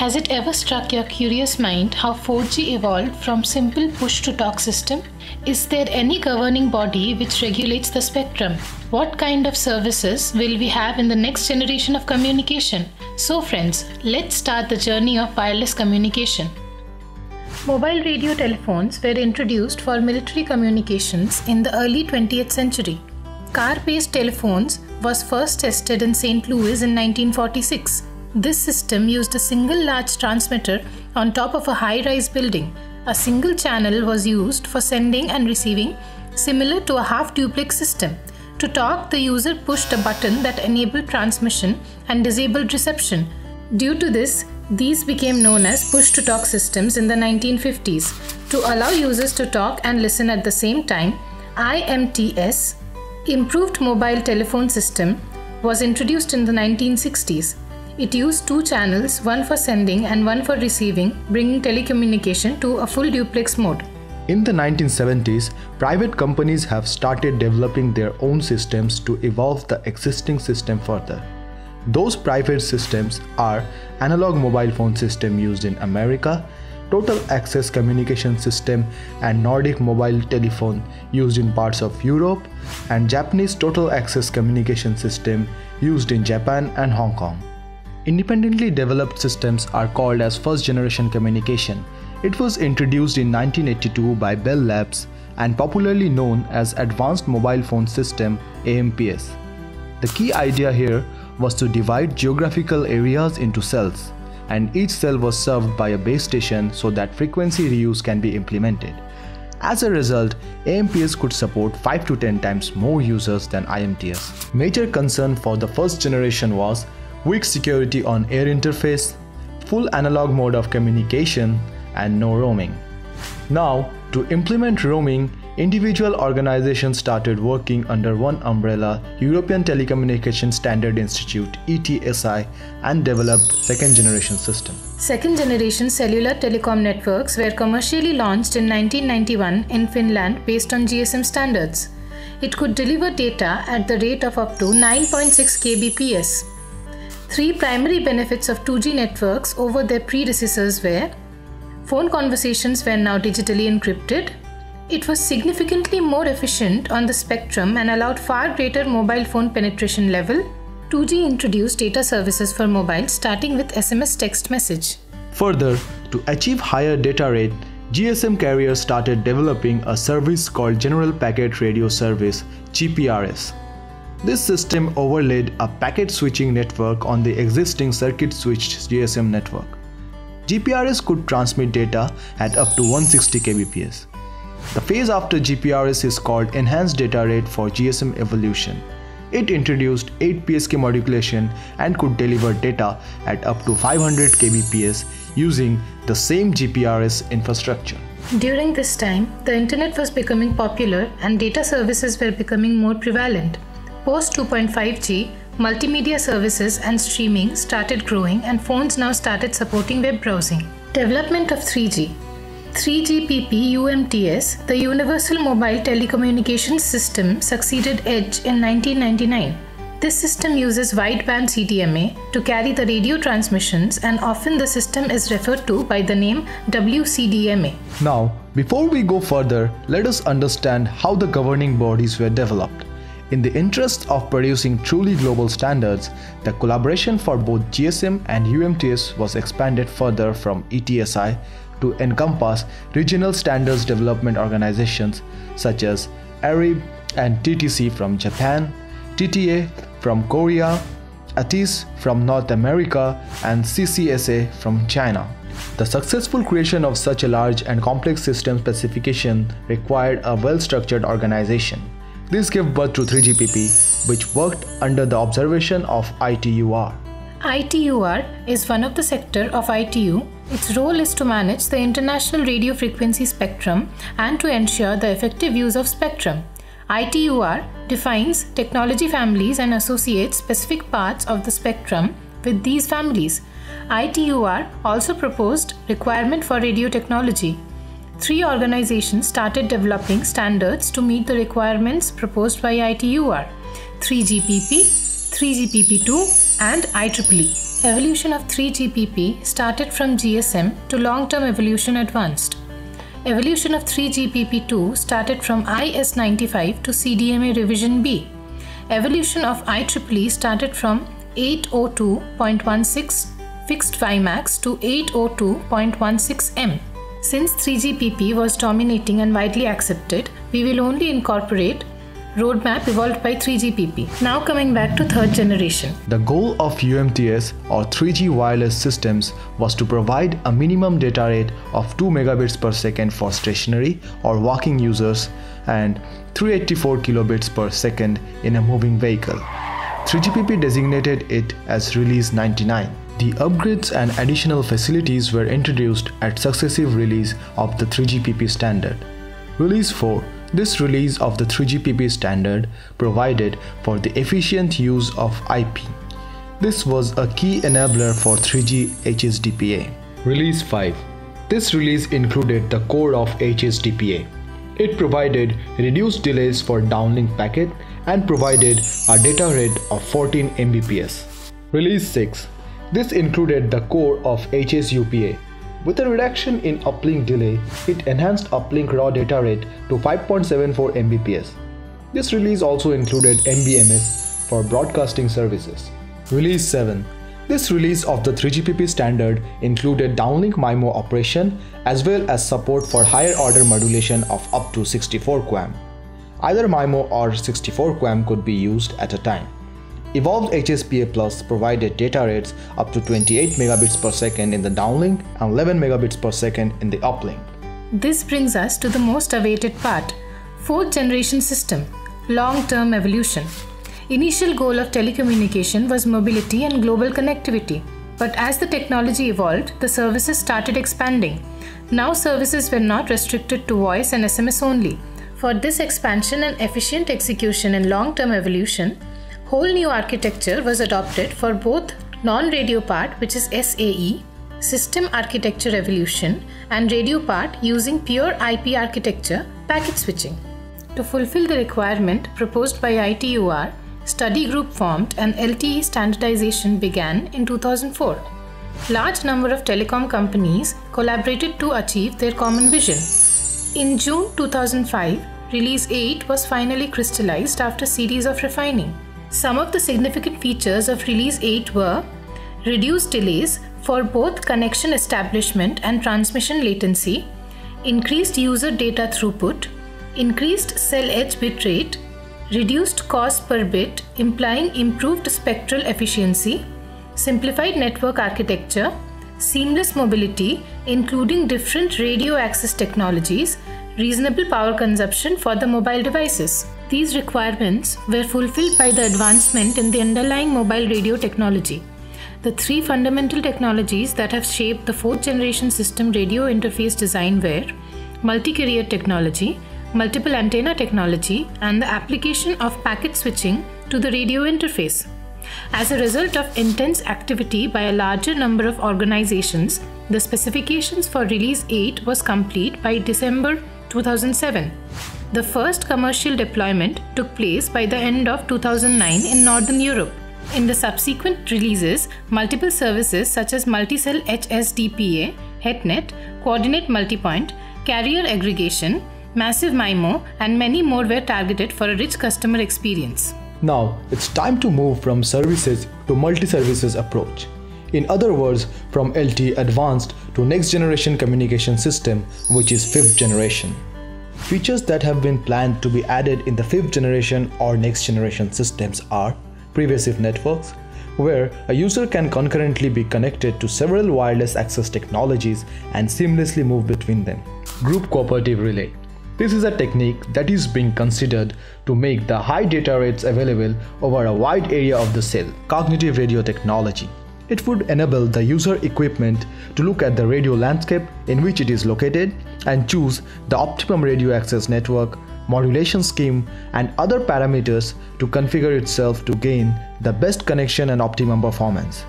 Has it ever struck your curious mind how 4G evolved from simple push to talk system? Is there any governing body which regulates the spectrum? What kind of services will we have in the next generation of communication? So friends, let's start the journey of wireless communication. Mobile radio telephones were introduced for military communications in the early 20th century. Car-based telephones was first tested in St. Louis in 1946 this system used a single large transmitter on top of a high rise building. A single channel was used for sending and receiving, similar to a half duplex system. To talk, the user pushed a button that enabled transmission and disabled reception. Due to this, these became known as push to talk systems in the 1950s. To allow users to talk and listen at the same time, IMTS, Improved Mobile Telephone System, was introduced in the 1960s. It used two channels, one for sending and one for receiving, bringing telecommunication to a full duplex mode. In the 1970s, private companies have started developing their own systems to evolve the existing system further. Those private systems are Analog Mobile Phone System used in America, Total Access Communication System and Nordic Mobile Telephone used in parts of Europe, and Japanese Total Access Communication System used in Japan and Hong Kong. Independently developed systems are called as first generation communication. It was introduced in 1982 by Bell Labs and popularly known as Advanced Mobile Phone System AMPS. The key idea here was to divide geographical areas into cells and each cell was served by a base station so that frequency reuse can be implemented. As a result, AMPS could support 5 to 10 times more users than IMTS. Major concern for the first generation was weak security on air interface, full analog mode of communication, and no roaming. Now, to implement roaming, individual organizations started working under one umbrella European Telecommunication Standard Institute ETSI and developed second generation system. Second generation cellular telecom networks were commercially launched in 1991 in Finland based on GSM standards. It could deliver data at the rate of up to 9.6 kbps. Three primary benefits of 2G networks over their predecessors were phone conversations were now digitally encrypted, it was significantly more efficient on the spectrum and allowed far greater mobile phone penetration level. 2G introduced data services for mobile starting with SMS text message. Further, to achieve higher data rate, GSM carriers started developing a service called General Packet Radio Service GPRS. This system overlaid a packet switching network on the existing circuit switched GSM network. GPRS could transmit data at up to 160 kbps. The phase after GPRS is called Enhanced Data Rate for GSM Evolution. It introduced 8 PSK modulation and could deliver data at up to 500 kbps using the same GPRS infrastructure. During this time, the internet was becoming popular and data services were becoming more prevalent. Post 2.5G, multimedia services and streaming started growing and phones now started supporting web browsing. Development of 3G 3GPP UMTS, the Universal Mobile Telecommunications System, succeeded EDGE in 1999. This system uses wideband CDMA to carry the radio transmissions and often the system is referred to by the name WCDMA. Now, before we go further, let us understand how the governing bodies were developed. In the interest of producing truly global standards, the collaboration for both GSM and UMTS was expanded further from ETSI to encompass regional standards development organizations such as ARIB and TTC from Japan, TTA from Korea, ATIS from North America, and CCSA from China. The successful creation of such a large and complex system specification required a well-structured organization. This gave birth to 3GPP, which worked under the observation of ITUR. ITUR is one of the sector of ITU. Its role is to manage the international radio frequency spectrum and to ensure the effective use of spectrum. ITUR defines technology families and associates specific parts of the spectrum with these families. ITUR also proposed requirement for radio technology three organizations started developing standards to meet the requirements proposed by ITUR 3GPP, 3GPP2, and IEEE. Evolution of 3GPP started from GSM to long-term evolution advanced. Evolution of 3GPP2 started from IS95 to CDMA revision B. Evolution of IEEE started from 802.16 fixed WiMAX to 802.16M. Since 3GPP was dominating and widely accepted, we will only incorporate roadmap evolved by 3GPP. Now coming back to third generation. The goal of UMTS or 3G wireless systems was to provide a minimum data rate of 2 megabits per second for stationary or walking users and 384 kilobits per second in a moving vehicle. 3GPP designated it as Release 99. The upgrades and additional facilities were introduced at successive release of the 3GPP standard. Release 4 this release of the 3GPP standard provided for the efficient use of IP. This was a key enabler for 3G HSDPA. Release 5 This release included the core of HSDPA. It provided reduced delays for downlink packet and provided a data rate of 14 Mbps. Release 6 This included the core of HSUPA with a reduction in uplink delay, it enhanced uplink raw data rate to 5.74 Mbps. This release also included MBMS for broadcasting services. Release 7 This release of the 3GPP standard included downlink MIMO operation as well as support for higher order modulation of up to 64 QAM. Either MIMO or 64 QAM could be used at a time. Evolved HSPA Plus provided data rates up to 28 megabits per second in the downlink and 11 megabits per second in the uplink. This brings us to the most awaited part fourth generation system, long term evolution. Initial goal of telecommunication was mobility and global connectivity. But as the technology evolved, the services started expanding. Now, services were not restricted to voice and SMS only. For this expansion and efficient execution in long term evolution, whole new architecture was adopted for both non-radio part which is SAE, system architecture evolution and radio part using pure IP architecture packet switching. To fulfill the requirement proposed by ITUR, study group formed and LTE standardization began in 2004. Large number of telecom companies collaborated to achieve their common vision. In June 2005, Release 8 was finally crystallized after series of refining. Some of the significant features of Release 8 were reduced delays for both connection establishment and transmission latency, increased user data throughput, increased cell edge bitrate, reduced cost per bit implying improved spectral efficiency, simplified network architecture, seamless mobility including different radio access technologies, reasonable power consumption for the mobile devices. These requirements were fulfilled by the advancement in the underlying mobile radio technology. The three fundamental technologies that have shaped the fourth generation system radio interface design were multi carrier technology, multiple antenna technology, and the application of packet switching to the radio interface. As a result of intense activity by a larger number of organizations, the specifications for Release 8 was complete by December 2007. The first commercial deployment took place by the end of 2009 in Northern Europe. In the subsequent releases, multiple services such as multi-cell HSDPA, HetNet, coordinate multipoint, carrier aggregation, massive MIMO, and many more were targeted for a rich customer experience. Now, it's time to move from services to multi-services approach. In other words, from LTE advanced to next generation communication system, which is fifth generation. Features that have been planned to be added in the fifth generation or next generation systems are pervasive networks, where a user can concurrently be connected to several wireless access technologies and seamlessly move between them. Group cooperative relay. This is a technique that is being considered to make the high data rates available over a wide area of the cell. Cognitive radio technology. It would enable the user equipment to look at the radio landscape in which it is located and choose the optimum radio access network, modulation scheme and other parameters to configure itself to gain the best connection and optimum performance.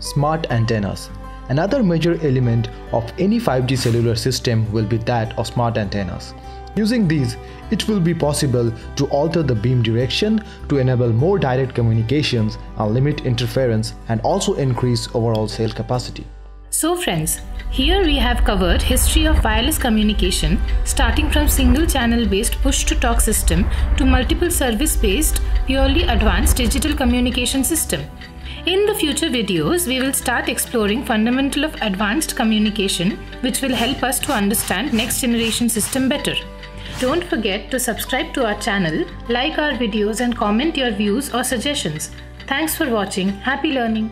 Smart antennas Another major element of any 5G cellular system will be that of smart antennas. Using these, it will be possible to alter the beam direction to enable more direct communications and limit interference and also increase overall cell capacity. So friends, here we have covered history of wireless communication starting from single channel based push to talk system to multiple service based purely advanced digital communication system. In the future videos, we will start exploring fundamental of advanced communication which will help us to understand next generation system better. Don't forget to subscribe to our channel, like our videos and comment your views or suggestions. Thanks for watching. Happy learning.